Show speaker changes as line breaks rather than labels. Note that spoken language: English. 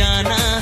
जाना